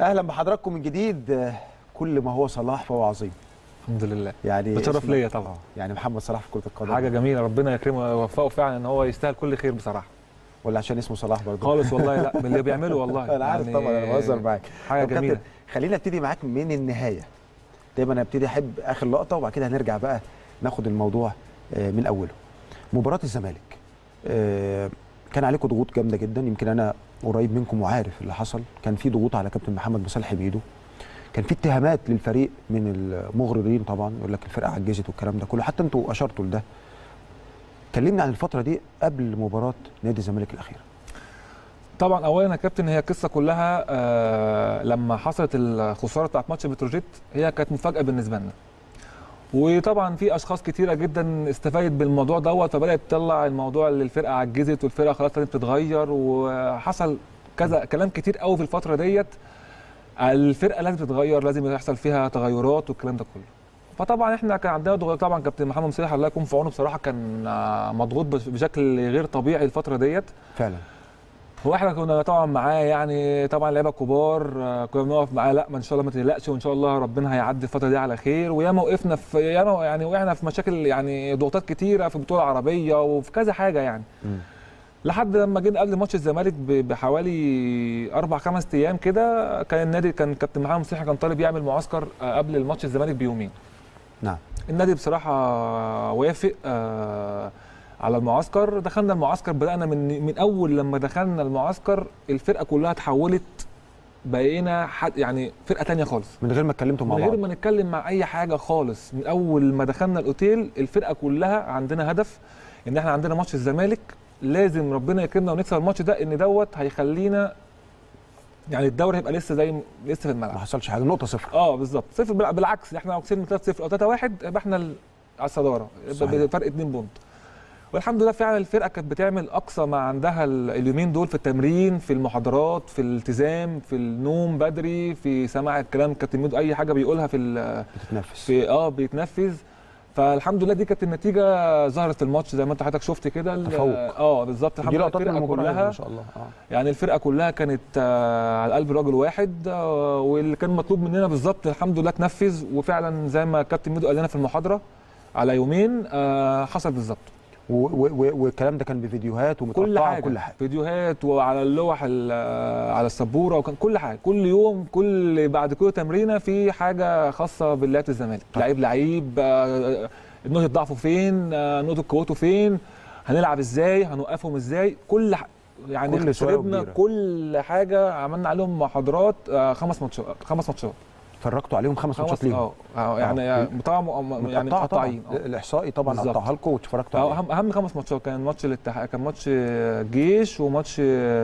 أهلا بحضراتكم من جديد. كل ما هو صلاح فهو عظيم. الحمد لله. يعني ده شرف اسم- ليا طبعا. يعني محمد صلاح في كرة القدم. حاجة جميلة. ربنا يكرمه ويوفقه فعلا إن هو يستاهل كل خير بصراحة. ولا عشان اسمه صلاح برضه. خالص والله لا من اللي بيعمله والله. أنا عارف يعني طبعا أنا بهزر معاك. حاجة جميلة. خلينا ابتدي معاك من النهاية. دايما أبتدي أحب آخر لقطة وبعد كده هنرجع بقى ناخد الموضوع آه، من أوله. مباراة الزمالك آه، كان عليكم ضغوط جامدة جدا. يمكن أنا قريب منكم وعارف اللي حصل. كان في ضغوط على كابتن محمد مصالح بيدو كان في اتهامات للفريق من المغرضين طبعا يقول لك الفرقة عجزت والكلام ده كله. حتى أنتوا أشرتوا لده. كلمنا عن الفترة دي قبل مباراة نادي الزمالك الأخيرة. طبعا اولا يا كابتن هي القصة كلها آه لما حصلت الخسارة بتاعت ماتش بتروجيت هي كانت مفاجأة بالنسبة لنا. وطبعا في أشخاص كتيرة جدا استفادت بالموضوع دوت فبدأت تطلع الموضوع اللي الفرقة عجزت والفرقة خلاص لازم تتغير وحصل كذا كلام كتير قوي في الفترة ديت. الفرقة لازم تتغير لازم يحصل فيها تغيرات والكلام ده كله. فطبعا إحنا كان عندنا طبعا كابتن محمد مصلح الله يكون في عونه بصراحة كان مضغوط بش- بشكل غير طبيعي الفترة ديت. فعلا. وإحنا كنا طبعا معاه يعني طبعا لعيبة كبار آه، كنا بنقف معاه لأ ما إن شاء الله ما تقلقش وإن شاء الله ربنا هيعدي الفترة دي على خير. وياما وقفنا في ياما يعني وقعنا في مشاكل يعني ضغوطات كتيرة في بطولة عربية وفي كذا حاجة يعني. لحد لما جينا قبل ماتش الزمالك بحوالي أربع خمس أيام كده كان النادي كان كابتن محمد مصلحي كان طالب يعمل معسكر آه، قبل الماتش الزمالك بيومين. نعم. النادي بصراحة وافق آه، على المعسكر دخلنا المعسكر بدأنا من من أول لما دخلنا المعسكر الفرقة كلها اتحولت بقينا حد يعني فرقة تانية خالص. من غير ما اتكلمتوا من مع غير بعض. ما نتكلم مع أي حاجة خالص. من أول ما دخلنا الأوتيل الفرقة كلها عندنا هدف إن إحنا عندنا ماتش الزمالك. لازم ربنا يكرمنا ونكسب الماتش ده إن دوت هيخلينا يعني الدوري هيبقى لسه زي لسه في الملعب. ما حصلش حاجة نقطة صفر. آه بالظبط. صفر بالع- بالعكس إحنا لو كسبنا 3 0 أو 3 1 يبقى إحنا على الصدارة. بفرق 2 بونت. والحمد لله فعلا الفرقة كانت بتعمل أقصى ما عندها ال- اليومين دول في التمرين في المحاضرات في الالتزام في النوم بدري في سماع الكلام كابتن ميدو أي حاجة بيقولها في بتتنفس. في آه بيتنفذ فالحمد لله دي كانت النتيجة ظهرت في الماتش زي ما انت حضرتك شفت كده. تفوق. آه بالظبط. الحمد لله الفرقة المباراة كلها ما شاء الله. آه. يعني الفرقة كلها كانت آه، على قلب راجل واحد آه، واللي كان مطلوب مننا بالظبط الحمد لله اتنفذ وفعلا زي ما كابتن ميدو قال لنا في المحاضرة على يومين آه، حصل بالظبط. والكلام ده كان بفيديوهات ومتقطعة كل حاجة. وكل حاجة. فيديوهات وعلى اللوح ال- آه، على السبورة وكان كل حاجة. كل يوم كل بعد كل تمرينة في حاجة خاصة بلعيبة الزمالك. طيب. لعيب لعيب آه، نقطة ضعفه فين آه، نقطة قوته فين هنلعب إزاي هنوقفهم إزاي. كل ح... يعني كل. كل حاجة عملنا عليهم محاضرات آه، خمس ماتشات خمس ماتشات. اتفرجتوا عليهم خمس ماتشات ليهم آه آه، يعني آه. طبعا يعني طبعا مقطعين آه. الإحصائي طبعا. قطعها لكم واتفرجتوا عليه اهم أهم خمس ماتشات كان ماتش الاتحاد كان ماتش آه، جيش وماتش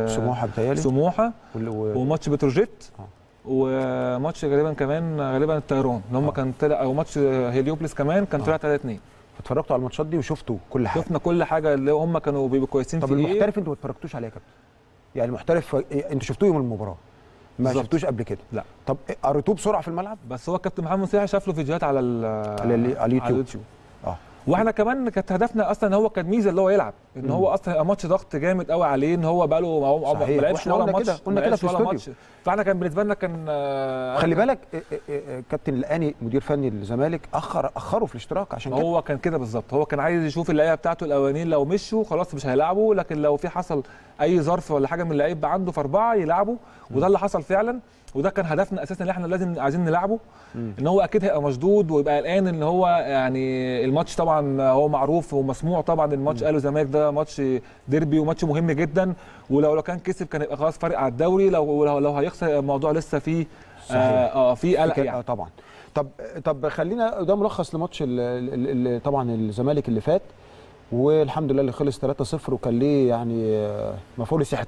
سموحة بتهيألي سموحة و- وماتش بتروجيت آه. وماتش غالبا كمان غالبا الطيران اللي هم آه. كان طلع أو ماتش هيليوبلس كمان كان. طلع 3 2 اتفرجتوا على الماتشات دي وشفتوا كل حاجة شفنا كل حاجة اللي هم كانوا بيبقوا كويسين طب في إيه المحترف أنتوا ما اتفرجتوش عليه يا كابتن يعني المحترف إيه، أنتوا شفتوه يوم المباراة ما. شفتوش قبل كده لا. طب إيه، قريتوه بسرعة في الملعب بس هو كابتن محمد مسيحي شاف له فيديوهات على على ال- على اليوتيوب. اليوتيوب آه وإحنا كمان كانت هدفنا أصلا ان هو كان ميزه اللي هو يلعب ان. هو أصلا يبقى ماتش ضغط جامد قوي عليه ان هو ما هو ما. لعبش ولا ماتش قلنا ما كده في الاستوديو. فاحنا كان بالنسبة لنا كان خلي بالك إيه، إيه، إيه، كابتن الأني مدير فني للزمالك أخر أخره في الاشتراك عشان كده هو كان كده بالظبط هو كان عايز يشوف اللعيبة بتاعته الأولانيين لو مشوا خلاص مش هيلعبوا لكن لو في حصل أي ظرف ولا حاجة من اللعيب عنده في أربعة يلعبوا وده اللي حصل فعلا وده كان هدفنا أساسا اللي إحنا لازم عايزين نلعبه. إن هو أكيد هيبقى مشدود ويبقى قلقان إن هو يعني الماتش طبعا هو معروف ومسموع طبعا الماتش قالوا زمالك ده ماتش ديربي وماتش مهم جدا. ولو لو كان كسب كان يبقى خلاص فارق على الدوري. لو لو, لو هيخسر الموضوع لسه فيه صحيح. آه, آه في قلق كده- يعني. آه طبعا. طب طب خلينا ده ملخص لماتش طبعا الزمالك اللي فات والحمد لله اللي خلص 3-0 وكان ليه يعني آه، مفعول السحر